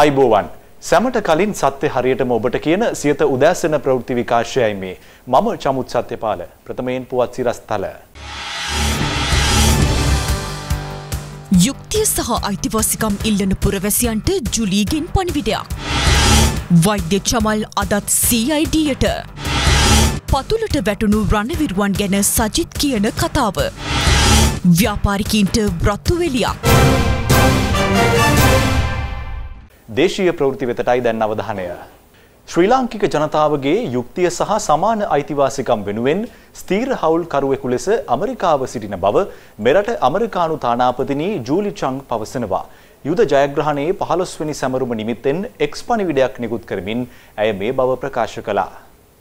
ආයිබෝවන් සැමට කලින් සත්‍ය හරියටම ඔබට කියන සියත උදෑසන ප්‍රවෘත්ති විකාශයයි මේ මම චමුත් සත්‍යපාල ප්‍රථමයෙන් පුවත් සිරස්තල යුක්තිය සහ අයිතිවාසිකම් ඉල්ලන පුරවැසියන්ට ජුලීගෙන් පණිවිඩයක්. වෛද්‍ය චමල් අදත් CIDයට. පතුලට වැටුණු රණවිරුවන් ගැන සජිත් කියන කතාව. ව්‍යාපාරිකීන්ට බ්‍රත්තුවෙලියක්. දේශීය ප්‍රවෘත්ති වෙතටයි දැන් අවධානය. ශ්‍රී ලාංකික ජනතාවගේ යුක්තිය සහ සමාන අයිතිවාසිකම් වෙනුවෙන් ස්ථීර හවුල්කරුවෙකු ලෙස ඇමරිකාව සිටින බව මෙරට ඇමරිකානු තානාපතිනී ජූලි චං පවසනවා. යුද ජයග්‍රහණයේ 15 වෙනි සැමරුම නිමිත්තෙන් එක්ස් පණිවිඩයක් නිකුත් කරමින් ඇය මේ බව ප්‍රකාශ කළා.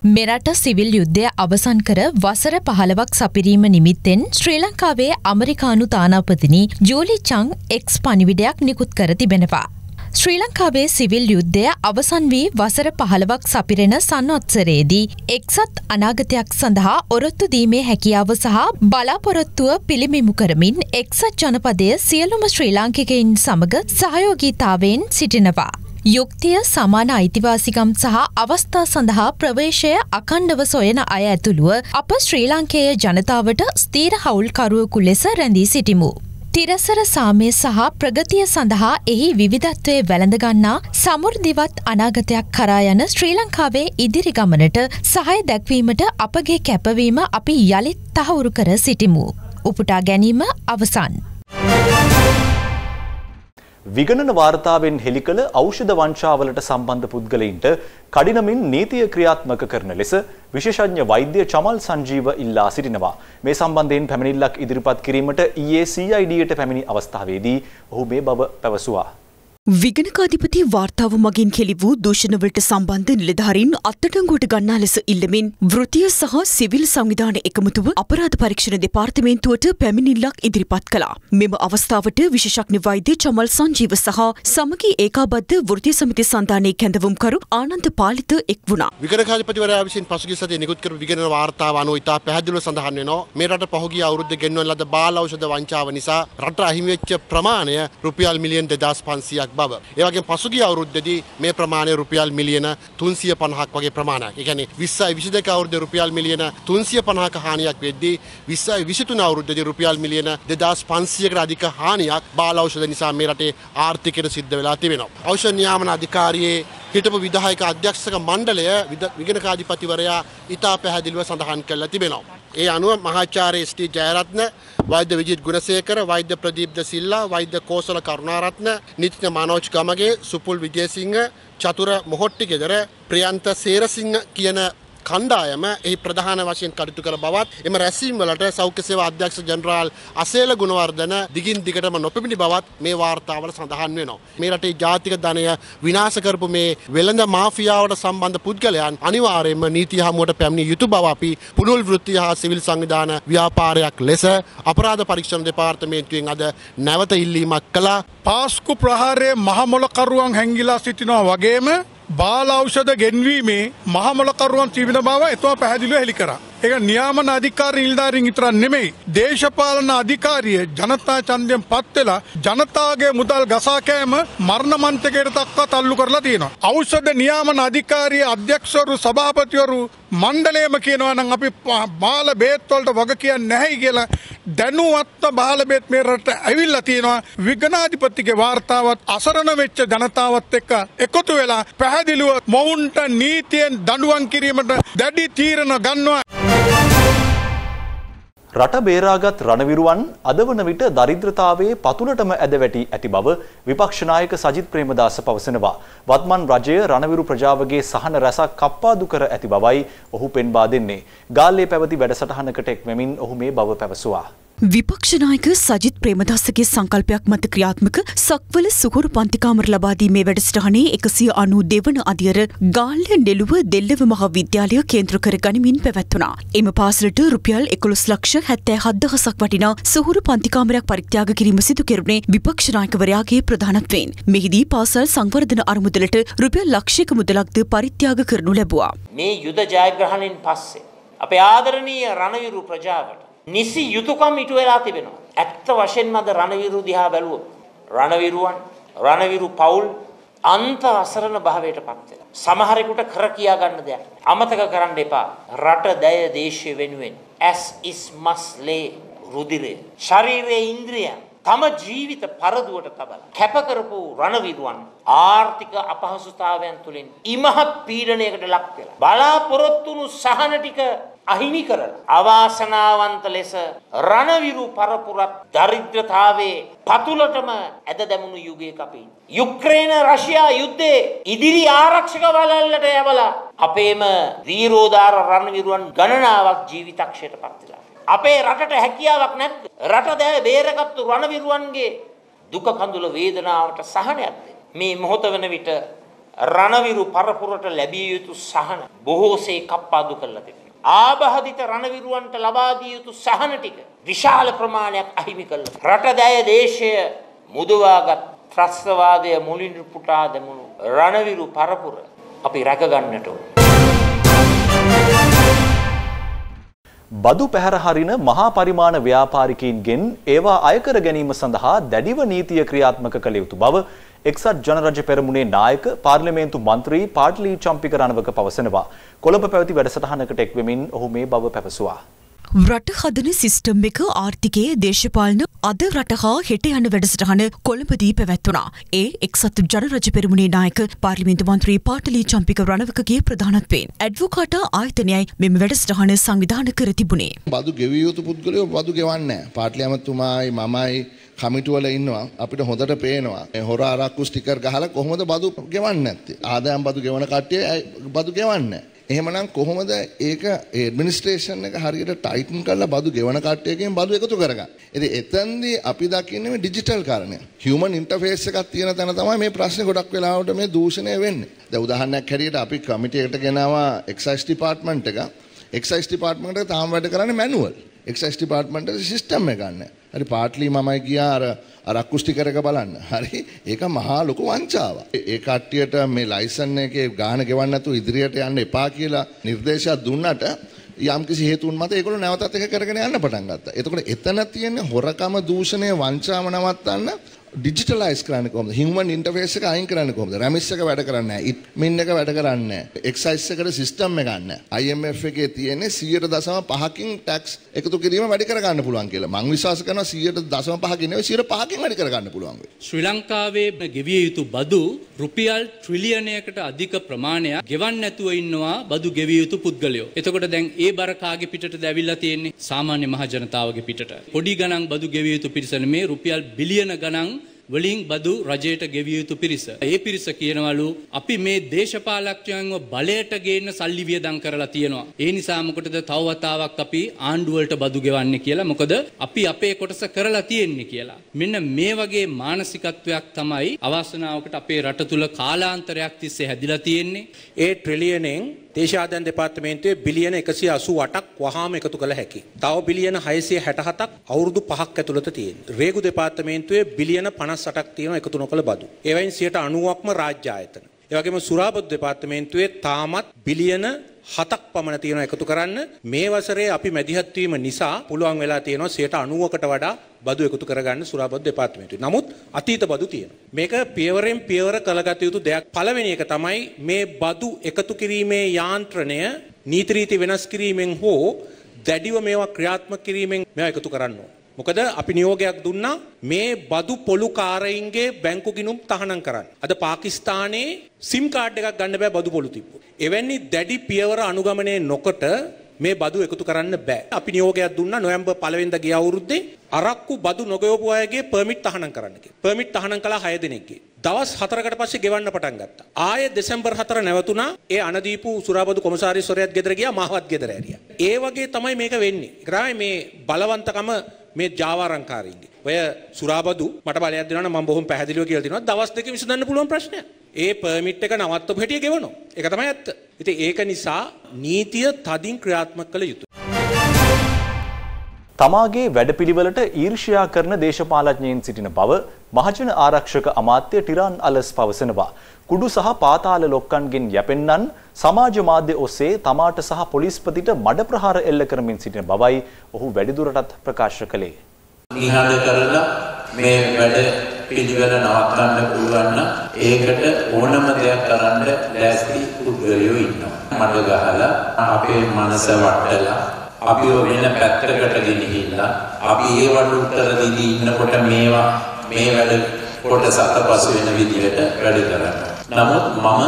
මෙරට සිවිල් යුද්ධය අවසන් කර වසර පහළවක් සපිරීම නිමිත්තෙන් ශ්‍රී ලංකාවේ අමරිකානු තානාපතිනි ජූලි චං එක්ස් පණිවිඩයක් නිකුත් කර තිබෙනවා. ශ්‍රී ලංකාවේ සිවිල් යුද්ධය අවසන් වී වසර පහළවක් සපිරෙන සන්නොත්සරේදී එක්සත් අනාගතයක් සඳහා ඔරොත්තු දීමේ හැකියාව සහ බලාපොරොත්තුව පිළිමිමු කරමින් එක්සත් ජනපදය සියලුම ශ්‍රී ලාංකිකයින් සමග සහයෝගීතාවෙන් සිටිනවා. යුක්තිය සමාන අයිතිවාසිකම් සහ අවස්ථා සඳහා ප්‍රවේශය අකණ්ඩව සොයන අය ඇතුළුව අප ශ්‍රී ලංකේය ජනතාවට ස්තීර හවුල්කරුවකු ලෙස රැඳී සිටිමු. තිරසර සාමය සහ ප්‍රගතිය සඳහා එහි විවිධත්වය වැළඳගන්නා සමුෘදිවත් අනාගතයක් කරා යන ශ්‍රී ලංකාවේ ඉදිරි ගමනට සහය දැක්වීමට අපගේ කැපවීම අපි යළිත් තහවුරු කර සිටිමු. උපුටා ගැනීම අවසන්. විගණන වාර්තාවෙන් හෙළි කළ ඖෂධ වංචාවලට සම්බන්ධ පුද්ගලයින්ට කඩිනමින් නීතිය ක්‍රියාත්මක කරන ලෙස විශේෂඥ වෛද්‍ය චමල් සංජීව ඉල්ලා සිටිනවා. මේ සම්බන්ධයෙන් පැමිණිල්ලක් ඉදිරිපත් කිරීමට ඊයේ CIDට පැමිණි අවස්ථාවේදී ඔහු මේ බව පැවසුවා. විගණකාධිපති වාර්තාව මගින් කෙලි වූ දූෂණවලට සම්බන්ධ නිලධාරීන් අත්තටංගුවට ගන්නා ලෙස ඉල්ලමින් වෘතිය සහ සිවිල් සංවිධාන එකමුතුව අපරාධ පරීක්ෂණ දෙපාර්තමේන්තුවට පැමිණිල්ලක් ඉදිරිපත් කළා. මෙම අවස්ථාවට විශේෂඥ වෛද්‍ය චමල් සංජීව සහ සමගී ඒකාබද්ධ වෘතිය සමිති සන්ධානයේ කැඳවුම්කරු ආනන්ද පාලිත එක් වුණා. විගණකාධිපතිවරයා විසින් පසුගිය සතියේ නිකුත් කරපු විගණන වාර්තාව අනුව ඉතා පැහැදිලිව සඳහන් වෙනවා මේ රට පහුගිය අවුරුද්ද ගෙන්වන ලද බාල ඖෂධ වංචාව නිසා රට අහිමි වෙච්ච ප්‍රමාණය රුපියල් මිලියන් 2500ක් බව. ඒ වගේම පසුගිය අවුරුද්දේදී මේ ප්‍රමාණය රුපියල් මිලියන 350ක් වගේ ප්‍රමාණයක්. ඒ කියන්නේ 20යි 22 අවුරුද්දේ රුපියල් මිලියන 350ක හානියක් වෙද්දී 20යි 23 අවුරුද්දේදී රුපියල් මිලියන 2500කට අධික හානියක් බාල ඖෂධ නිසා මේ රටේ ආර්ථිකයට සිද්ධ වෙලා තිබෙනවා. ඖෂධ නියාමන අධිකාරියේ හිටපු විධායක අධ්‍යක්ෂක මණ්ඩලය විගණකාධිපතිවරයා ඉතා පැහැදිලිව සඳහන් කරලා තිබෙනවා. ඒ අනුව මහාචාර්ය එස්.ටී. ජයරත්න, වෛද්‍ය විජිත් ගුණසේකර, වෛද්‍ය ප්‍රදීප් ද සිල්ලා, වෛද්‍ය කෝසල කරුණාරත්න, නිත්‍ය මනෝජ් ගමගේ, සුපුල් විජේසිංහ, චතුර මොහොට්ටිගෙදර, ප්‍රියන්ත සේරසිංහ කියන කණ්ඩායම එහි ප්‍රධාන වශයෙන් කටයුතු කළ බවත් එම රැස්වීම් වලට සෞඛ්‍ය සේවා අධ්‍යක්ෂ ජනරාල් අසේල ගුණවර්ධන දිගින් දිගටම නොපෙමිණි බවත් මේ වාර්තාවල සඳහන් වෙනවා. මේ රටේ ජාතික ධනය විනාශ කරපු මේ වෙළඳ මාෆියාවට සම්බන්ධ පුද්ගලයන් අනිවාර්යයෙන්ම නීති හමුවට පැමිණිය යුතු බව අපි පුනල් වෘත්ති හා සිවිල් සංවිධාන ව්‍යාපාරයක් ලෙස අපරාධ පරීක්ෂණ දෙපාර්තමේන්තුවෙන් අද නැවත ඉල්ලීමක් කළා. පාස්කු ප්‍රහාරයේ මහමොලකරුවන් හැංගිලා සිටිනවා වගේම බාල ඖෂධ ගෙන්වීමේ මහමොලකරුවන් තිබෙන බව එතුමා පැහැදිලිව හෙළි කරා. ඒක නියාමන අධිකාරී නිලධාරීන් විතරක් නෙමෙයි දේශපාලන අධිකාරිය ජනතා ඡන්දයෙන් පත් වෙලා ජනතාවගේ මුදල් ගසා කෑම මරණ මන්ත්‍රකයට දක්වා තල්ලු කරලා තියෙනවා. ඖෂධ නියාමන අධිකාරිය අධ්‍යක්ෂවරු සභාපතිවරු මණ්ඩලයම කියනවා නම් අපි බාල බේත් වලට වග කියන්නේ නැහැයි කියලා දැනුවත්ව බාල බේත් මේ රටට ඇවිල්ලා තියෙනවා. විගණාධිපතිගේ වාර්තාවත් අසරණ වෙච්ච ජනතාවත් එක්ක එකතු වෙලා පැහැදිලිව මොවුන්ට නීතියෙන් දඬුවම් කිරීමට දැඩි තීරණ ගන්නවා. රට බේරාගත් රණවිරුවන් අද වන විට දරිද්‍රතාවයේ පතුලටම ඇද වැටි ඇති බව විපක්ෂ නායක සජිත් ප්‍රේමදාස පවසනවා. වත්මන් රජය රණවිරු ප්‍රජාවගේ සහන රැසක් කප්පාදු කර ඇති බවයි ඔහු පෙන්වා දෙන්නේ. ගාල්ලේ පැවති වැඩසටහනකට එක්වෙමින් ඔහු මේ බව පැවසුවා. විපක්ෂනායක සජිත් ප්‍රේමදස්සගේ සංකල්පයක් මත ක්‍රියාත්මක සක්වල සුහුරු පන්තිකාමර ලබාදීමේ වැඩසටහනේ එකසිය අනු දෙවන අදියර ගාල්ල නෙළුව දෙල්ලව මහ විද්‍යාලය කේන්ද්‍ර කර ගනිමින් පැවැත්වුණා. එම පාසලට රුපියල් එකොළොස් ලක්ෂ හැත්තෑ හද්දහසක් වටිනා සුහුරු පන්තිකාමරයක් පරිත්‍යාග කිරීම සිදු කෙරුණේ විපක්ෂනායකවරයාගේ ප්‍රධානත්වයෙන්. මෙහිදී පාසල් සංවර්ධන අරමුදලට රුපියල් ලක්ෂයක මුදලක්ද පරිත්‍යාග කරනු ලැබුවා. මේ යුද ජයග්‍රහණයෙන් පස්සේ අපේ ආදරණීය රණවිරු ප්‍රජාවට නිසි යුතුයකම් ඉටු වෙලා තිබෙනවා. ඇත්ත වශයෙන්ම අද රණවිරු දිහා බැලුවොත් රණවිරුවන් රණවිරු පවුල් අන්ත අසරණ භාවයට පත් වෙලා. සමහරෙකුට කර කියා ගන්න දෙයක්. අමතක කරන්න එපා. රට දැය දේශය වෙනුවෙන් ඇස් ඉස් මස් ලේ රුධිරය. ශරීරයේ ඉන්ද්‍රියන් තම ජීවිත පරදුවට තබලා කැප කරපු රණවිරුවන් ආර්ථික අපහසුතාවයන් තුලින් ඉමහත් පීඩනයකට ලක් වෙලා බලාපොරොත්තු වුණු සහන ටික අහිමි කරලා අවාසනාවන්ත ලෙස රණවිරු පරපුරත් දරිද්‍රතාවයේ පතුලටම ඇද දැමුණු යුගයක අපි යුක්‍රේන රෂ්‍යා යුද්ධයේ ඉදිරි ආරක්ෂක වලල්ලට යවලා අපේම දීරෝදාර රණවිරුවන් ගණනාවක් ජීවිතක්ෂයට පත් වෙලා. අපේ රටට හැකියාවක් නැද්ද? රට දැ බේරගත්තු රණවිරුවන්ගේ දුක කඳුල වේදනාවට සහනයක් මේ මොහොත වන විට රණවිරු පරපුරට ලැබිය යුතු සහන බොහෝසේ කප්පාදු කරලා තිබෙනවා ආබාධිත රණවිරුවන්ට ලබා දිය යුතු සහන ටික විශාල ප්‍රමාණයක් අහිමි කළා. රටදැය දේශය මුදවාගත් ත්‍රස්තවාදය මුලින් පුටා දෙමුණු රණවිරු පරපුර අපි රැක ගන්නට ඕන. බදු පැහැර හරින මහා පරිමාණ ව්‍යාපාරිකයින්ගෙන් ඒවා අයකර ගැනීම සඳහා දැඩිව නීතිය ක්‍රියාත්මක කළ යුතු බව එක්සත් ජනරජ පෙරමුණේ නායක පාර්ලිමේන්තු මන්ත්‍රී පාටලී චම්පික රණවක පවසනවා. කොළඹ පැවති වැඩසටහනකට එක්වෙමින් ඔහු මේ බව පැවසුවා. රට හදන සිස්ටම් එක ආර්ථිකයේ දේශපාලන අද රට හා හෙට යන වැඩසටහන කොළඹදී පැවැත්වුණා. ඒ එක්සත් ජනරජ පෙරමුණේ නායක පාර්ලිමේන්තු මන්ත්‍රී පාටලී චම්පික රණවකගේ ප්‍රධානත්වයෙන් ඇඩ්වෝකාට ආයතනයයි මෙම වැඩසටහන සංවිධාන කර තිබුණේ. බදු ගෙවිය යුතු පුද්ගලයෝ බදු ගෙවන්නේ පාටලි ඇමතුමායි මමයි කමිටුවල ඉන්නවා අපිට හොඳට පේනවා හොර අරක්කු ස්ටිකර් ගහලා කොහොමද බදු ගෙවන්නේ නැත්තේ ආදායම් බදු ගෙවන කට්ටිය බදු ගෙවන්නේ එහෙමනම් කොහොමද ඒක ඇඩ්මිනිස්ට්‍රේෂන් එක හරියට ටයිටන් කරලා බදු ගෙවන කට්ටියකින් බදු එකතු කරගන්න. ඉතින් එතෙන්දී අපි දකින්නේ මේ ඩිජිටල් කාරණය. හියුමන් ඉන්ටර්ෆේස් එකක් තියෙන තැන තමයි මේ ප්‍රශ්නේ ගොඩක් වෙලාවට මේ දූෂණය වෙන්නේ. දැන් උදාහරණයක් හැටියට අපි කමිටියකට ගෙනාවා එක්සයිස් ඩිපාර්ට්මන්ට් එක. එක්සයිස් ඩිපාර්ට්මන්ට් එක තාම වැඩ කරන්නේ මැනුවල්. එක්සයිස් ඩිපාර්ට්මන්ට් එකේ සිස්ටම් එක ගන්න. හරි පාට්ලි මමයි ගියා අර අර අකුස්ටිකරක බලන්න. හරි ඒක මහා ලොකු වංචාවක්. ඒ කට්ටියට මේ ලයිසන් එකේ ගාන ගෙවන්න නැතුව ඉදිරියට යන්න එපා කියලා නිර්දේශයක් දුන්නට යම් කිසි හේතුන් මත ඒගොල්ලෝ නැවතත් එක කරගෙන යන්න පටන් ගත්තා. එතකොට එතන තියෙන හොරකම දූෂණය වංචාව නවත්තන්න ඩිජිටලයිස් කරන්න කොහොමද? හියුමන් ඉන්ටර්ෆේස් එක අයින් කරන්න කොහොමද? රැමිස් එක වැඩ කරන්නේ නැහැ. ඉට්මින් එක වැඩ කරන්නේ නැහැ. එක්සයිස් එකට සිස්ටම් එක ගන්න. IMF එකේ තියෙන්නේ 100.5කින් ටැක්ස් එකතු කිරීම වැඩි කර ගන්න පුළුවන් කියලා. මම විශ්වාස කරනවා 100.5කින් නෙවෙයි 105කින් වැඩි කර ගන්න පුළුවන් වෙයි. ශ්‍රී ලංකාවේ ගෙවිය යුතු බදු රුපියල් ට්‍රිලියනයකට අධික ප්‍රමාණයක් ගෙවන්න නැතුව ඉන්නවා බදු ගෙවිය යුතු පුද්ගලයෝ. එතකොට දැන් ඒ බර කාගේ පිටටද ඇවිල්ලා තියෙන්නේ? සාමාන්‍ය මහ ජනතාවගේ පිටට. පොඩි ගණන් බදු ගෙවිය යුතු පිරිස මේ රුපියල් බිලියන ගණන් වලින් බදු රජයට ගෙවිය යුතු පිරිස. ඒ පිරිස කියනවලු අපි මේ දේශපාලඥයන්ව බලයට ගේන්න සල්ලි වියදම් කරලා තියෙනවා. ඒ නිසා මොකටද තව වතාවක් අපි ආණ්ඩුවලට බදු ගෙවන්නේ කියලා. මොකද අපි අපේ කොටස කරලා තියෙන්නේ කියලා. මෙන්න මේ වගේ මානසිකත්වයක් තමයි අවාසනාවකට අපේ රට තුල කාලාන්තරයක් තිස්සේ හැදිලා තියෙන්නේ. ඒ ට්‍රිලියනෙන් දේශාධන දෙපාර්තමේන්තුවේ බිලියන 188ක් වහාම එකතු කළ හැකි. තව බිලියන 667ක් අවුරුදු 5ක් ඇතුළත තියෙනවා. රේගු දෙපාර්තමේන්තුවේ බිලියන 58ක් තියෙනවා එකතු නොකළ බදු. ඒවයින් 90%ක්ම රාජ්‍ය ආයතන. ඒ වගේම සුරාබදු දෙපාර්තමේන්තුවේ තාමත් බිලියන හතක් පමණ තියෙනවා එකතු කරන්න මේ වසරේ අපි මැදිහත් වීම නිසා පුළුවන් වෙලා තියෙනවා 90කට වඩා බදු එකතු කරගන්න සුරාබදු දෙපාර්තමේන්තුවේ. නමුත් අතීත බදු තියෙනවා. මේක පියවරෙන් පියවර කළගත යුතු දෙයක්. පළවෙනි එක තමයි මේ බදු එකතු කිරීමේ යාන්ත්‍රණය නීති රීති වෙනස් කිරීමෙන් හෝ දැඩිව මේවා ක්‍රියාත්මක කිරීමෙන් මේවා එකතු කරන්න ඕන. මොකද අපි නියෝගයක් දුන්නා මේ බදු පොලුකාරයින්ගේ බැංකු ගිණුම් තහනම් කරන්න. අද පාකිස්තානයේ සිම් කාඩ් එකක් ගන්න බෑ බදු පොලු තිබ්බොත්. එවැනි දැඩි පියවර අනුගමනය නොකොට මේ බදු එකතු කරන්න බෑ. අපි නියෝගයක් දුන්නා නොවැම්බර් 1 වෙනිදා ගිය අවුරුද්දේ අරක්කු බදු නොගෙවපු අයගේ පර්මිට් තහනම් කරන්න කියලා. පර්මිට් තහනම් කළා 6 දෙනෙක්ගේ. දවස් 4කට පස්සේ ගෙවන්න පටන් ගත්තා. ආයේ දෙසැම්බර් 4 නැවතුණා. ඒ අනදීපු සුරාබදු කොමසාරිස්වරයාත් ගෙදර ගියා මාවත් ගෙදර ඇරියා. ඒ වගේ තමයි මේක වෙන්නේ. ඒක තමයි මේ බලවන්තකම මේ ජාවාරංකාරීන්ගේ. ඔය සුරාබදු මට බලයක් දෙනවා නම් මම බොහොම පැහැදිලිව කියලා දෙනවා. දවස් දෙකකින් විසඳන්න පුළුවන් ප්‍රශ්නයක්. ඒ පර්මිට් එක නවත්තපු හැටි ගෙවනවා. ඒක තමයි ඇත්ත. ඉතින් ඒක නිසා නීතිය තදින් ක්‍රියාත්මක කළ යුතුයි. තමාගේ වැඩපිළිවෙලට ඊර්ෂ්‍යා කරන දේශපාලඥයින් සිටින බව මහජන ආරක්ෂක අමාත්‍ය ටිරාන් අලස් පවසනවා. කුඩු සහ පාතාල ලොක්කන්ගෙන් යැපෙන්නන් සමාජ මාධ්‍ය ඔස්සේ තමාට සහ පොලිස්පතිට මඩ ප්‍රහාර එල්ල කරමින් සිටින බවයි ඔහු වැඩිදුරටත් ප්‍රකාශ කළේ. නිහඬ කරලා මේ වැඩ පිළිවෙල නවත්තන්න පුළුවන් නම් ඒකට ඕනම දෙයක් කරන්න ලෑස්ති පුද්ගලයෝ ඉන්නවා. මඩ ගහලා අපේ මනස වටලා අපිව වෙන පැත්තකට ගෙනහිල්ලා අපි ඒවට උත්තර දෙදී ඉන්නකොට මේවා මේ වැඩ කොටස අතපසු වෙන විදිහට වැඩ කරනවා. නමුත් මම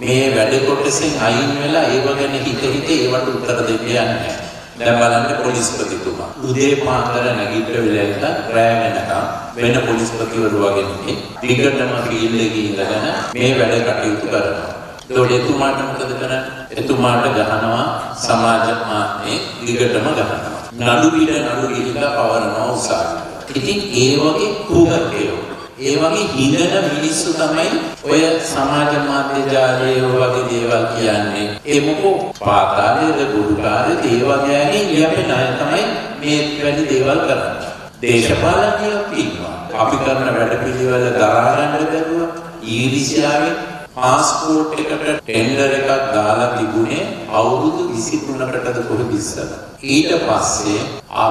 මේ වැඩ කොටසෙන් අයින් වෙලා ඒව ගැන හිත හිත ඒවට උත්තර දෙන්න යන්නේ නැහැ. දැන් බලන්න පොලිස්පතිතුමා උදේ පාන්දර නැගිටිලා ඉඳලා රැය වෙනකම් වෙන පොලිස්පතිවරු වගේ නෙමෙයි දිගටම ෆීල්ඩ් එකේ ඉඳගෙන මේ වැඩ කටයුතු කරනවා. ඒතකොට එතුමාට මොකද කරන්නේ? එතුමාට ගහනවා සමාජ මාධ්‍යේ දිගටම ගහනවා. නඩු පිට නඩු ගිහිල්ලා පවරනවා උසාවියට. ඉතින් ඒ වගේ කුහකයෝ ඒ වගේ හිඳන මිනිස්සු තමයි ඔය සමාජ මාධ්‍ය ජාලයේ වගේ දේවල් කියන්නේ. ඒ මොකෝ පාතාලයේ ගුරුකාරයේ ඒ වගේ ලියපෙන අය තමයි මේ වැනි දේවල් කරන්නේ. දේශපාලනඥයෝ ඉන්නවා. අපි කරන වැඩපිළිවෙල දරා ගන්න බැරුව ඊර්ෂ්‍යාවෙන් පාස්පෝර්ට් එකට ටෙන්ඩර් එකක් දාලා තිබුණේ අවුරුදු 23කටද කොහෙද ඉස්සලා. ඊට පස්සේ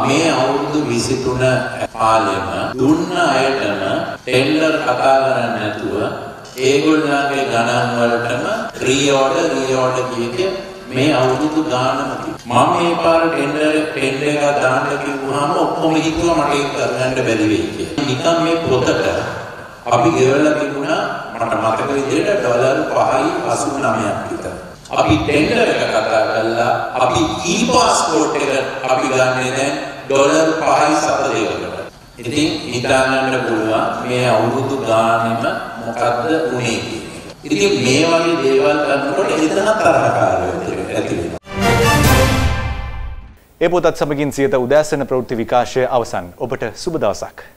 මේ අවුරුදු 23 කාලෙම දුන්න අයටම ටෙන්ඩර් කතා කරන්නේ නැතුව ඒගොල්ලන්ගේ ගණන් වලටම රීഓඩර් රීഓඩර් කියකිය මේ අවුරුදු ගානම මම මේ පාර ටෙන්ඩර් ටෙන්ඩර් එකක් දාන්න කිව්වහම ඔක්කොම හිතුවා මට ඒක කරගන්න බැරි වෙයි කියලා. නිකන් මේ පොතට අපි ගෙවලා තිබුණා මට මතක විදිහට ඩොලර් 5යි 89ක් විතර. අපි ටෙන්ඩර් එක කතා කළා අපි ඊ පාස්පෝර්ට් එක අපි ගන්නේ දැන් ඩොලර් 5යි 72කට. ඉතින් හිතාගන්න පුළුවන් මේ අවුරුදු ගානෙම මොකද්ද උනේ ඉතින් මේ වගේ දේවල් කරනකොට එතන තරහකාරයෝ ඇති වෙනවා. ඒ පොතත් සමගින් සියත උදෑසන ප්‍රවෘත්ති විකාශය අවසන්. ඔබට සුබ දවසක්.